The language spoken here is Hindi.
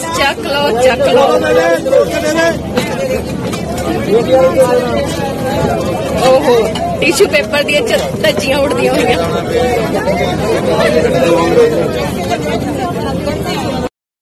बस चक लो चक लो ओहो टिश्यू पेपर दिया धज्जियाँ उड़दियाँ हुई